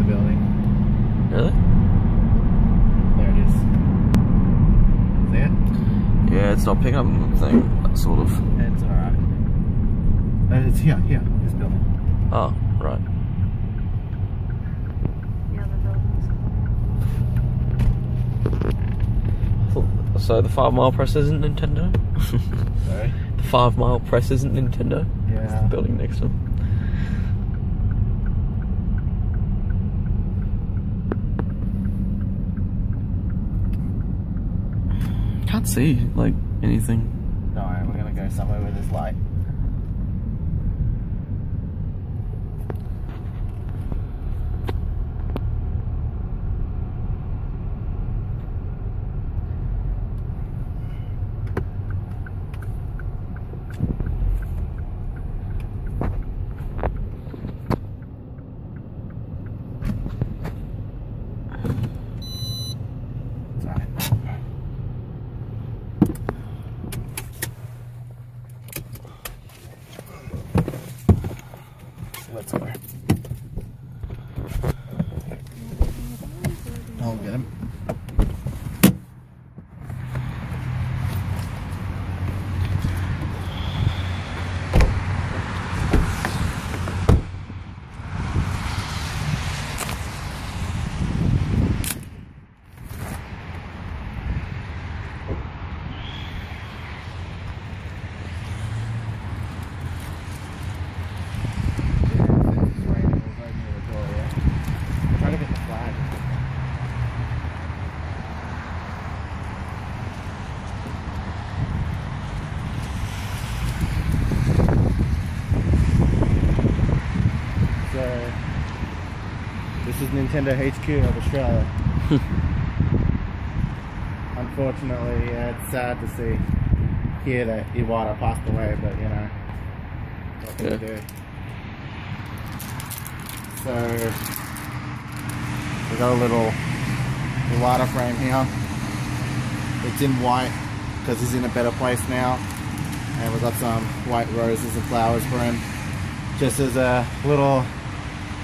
the building. Really? There it is. See it? Yeah, it's not picking up anything, sort of. It's alright. Uh, it's here, here, this building. Oh, right. The other buildings. I thought- So the five mile press isn't Nintendo? Sorry? the five mile press isn't Nintendo? It's the Yeah. building next to them. See, like, anything. No, we're gonna go somewhere where there's light. It's alright. Let's go. I'll get him. Try to get the flag. So, this is Nintendo HQ of Australia. Unfortunately, yeah, it's sad to see here that Iwata passed away, but you know, what can Yeah. you do? So, we got a little Iwata frame here. It's in white because he's in a better place now. And we got some white roses and flowers for him. Just as a little,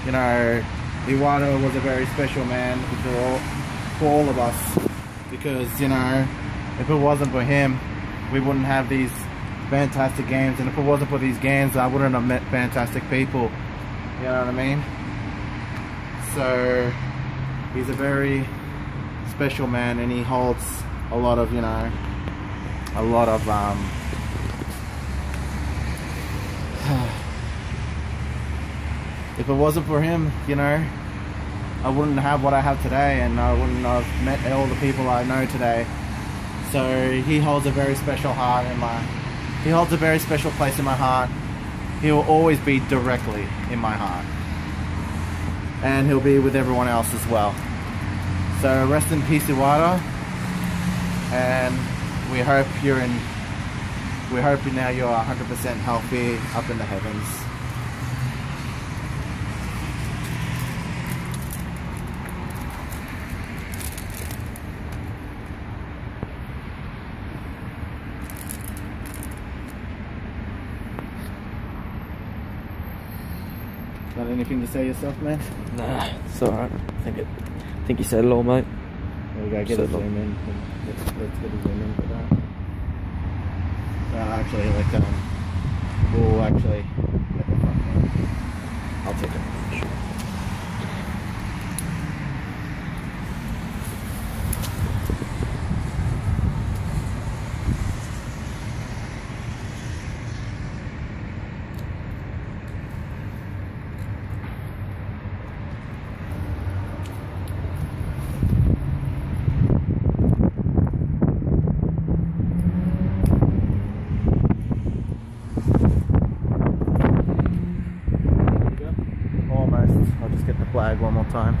you know, Iwata was a very special man for all, for all of us. Because, you know, if it wasn't for him, we wouldn't have these fantastic games. And if it wasn't for these games, I wouldn't have met fantastic people. You know what I mean? So he's a very special man and he holds a lot of, you know, a lot of um if it wasn't for him, you know, I wouldn't have what I have today and I wouldn't have met all the people I know today. So he holds a very special heart in my he holds a very special place in my heart. He will always be directly in my heart. And he'll be with everyone else as well. So rest in peace Iwata. And we hope you're in we hope now you're 100% healthy up in the heavens. Got anything to say yourself, man? Nah, it's alright. I think it. I think you said it all, mate. There we go, get a zoom in. Let's, let's get a zoom in for that. Uh, actually, like, um, we'll actually get the front one. I'll take it. Almost. I'll just get the flag one more time.